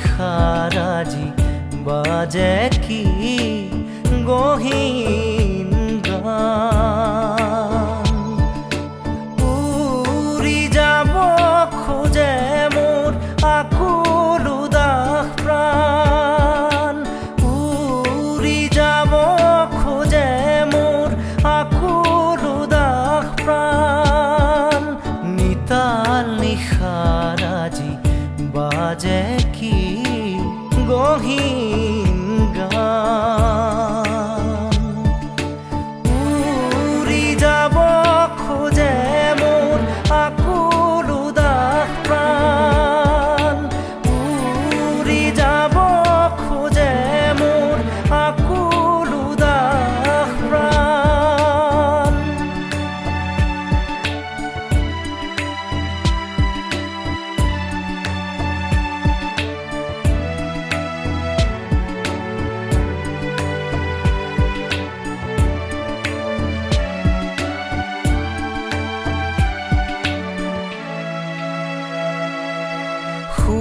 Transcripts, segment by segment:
নিশাৰাজি বাজে কি গহীন গান? উৰি যাব খোজে মোৰ আকুল উদাস প্ৰাণ উৰি যাব খোজে মোৰ আকুল উদাস প্ৰাণ নিতাল নিশাৰাজি বাজে he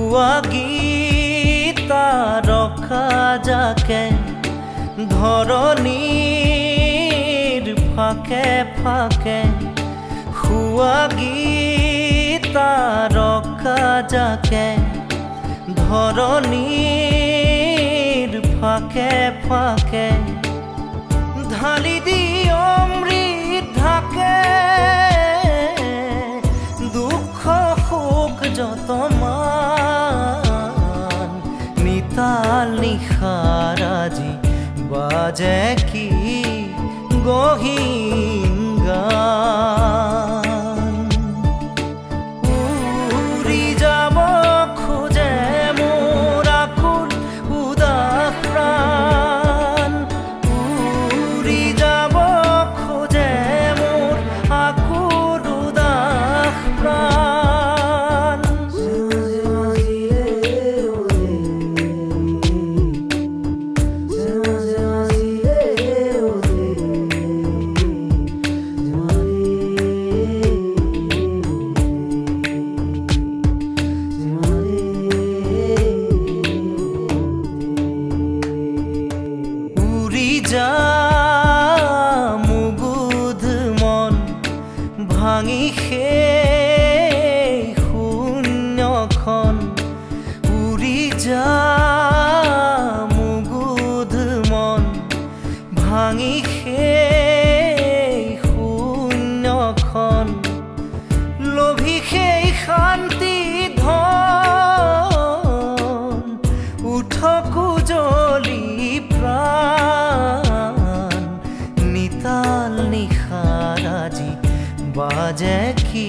শুৱা গীতা ৰখা যাকে ধৰণীৰ ফাকে ফাকে। শুৱা গীতা ৰখা যাকে ধৰণীৰ ফাকে ফাকে। जय की गोहिंगा। মুগুধ মন ভাঙি সেই শূন্যখন উৰি যা মুগুধ মন ভাঙি সেই শূন্যখন লোভি সেই শান্তি ধন উঠকো জ্বলি প্ৰাণ। বাজে কি?